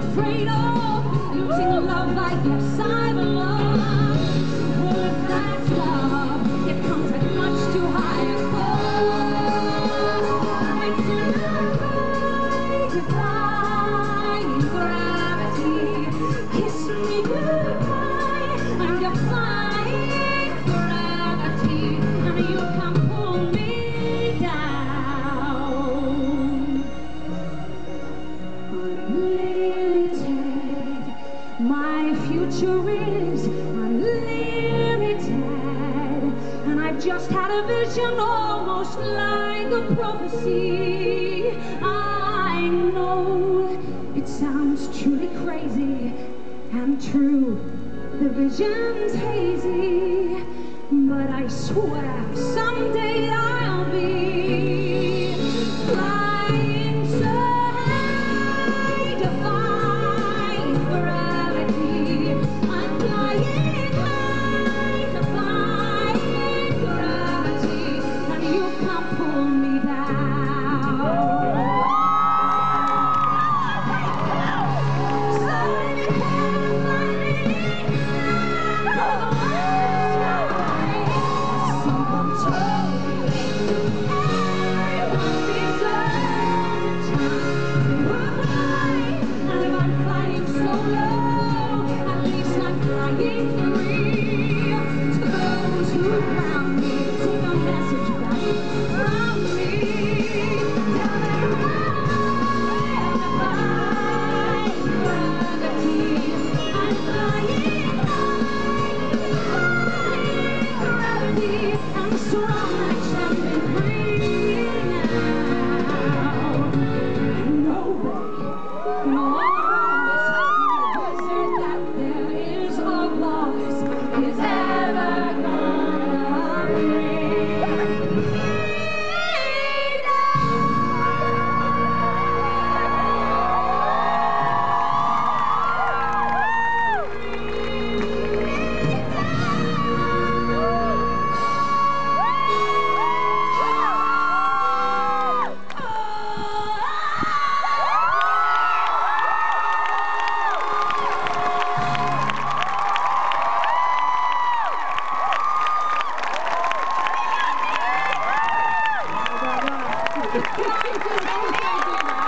afraid of losing love, I guess I'm alone. future is unlimited And I've just had a vision almost like a prophecy. I know it sounds truly crazy and true. The vision's hazy But I swear someday I'll be surround 谢谢谢谢谢谢